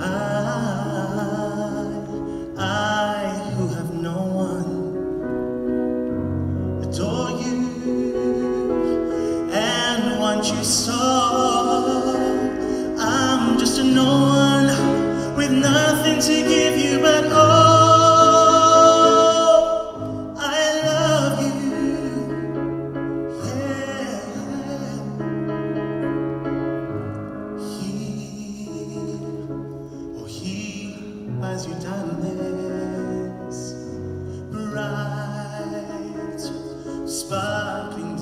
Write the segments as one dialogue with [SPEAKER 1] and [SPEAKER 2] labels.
[SPEAKER 1] I, I who have no one, adore you and once you so. I'm just a no one with nothing to give. Buys you diamonds, bright, sparkling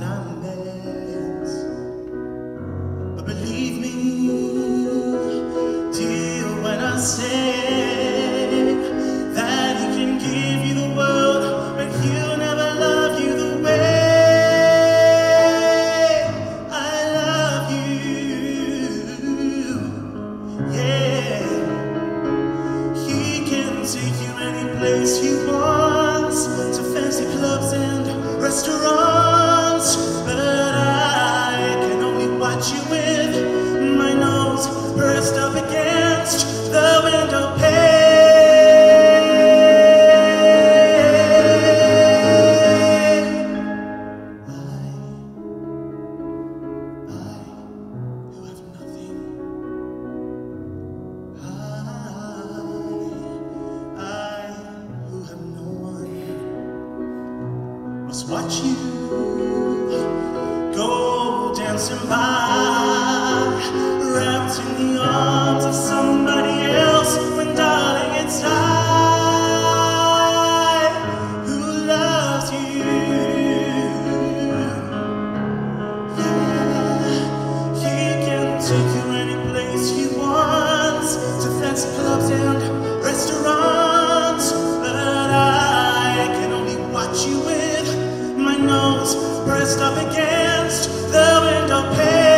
[SPEAKER 1] he wants to fancy clubs and restaurants, but I can only watch you with my nose pressed up against must watch you go dancing by, wrapped in the arms of somebody else. When darling, it's I who loves you. Yeah, he can take you against the window pane.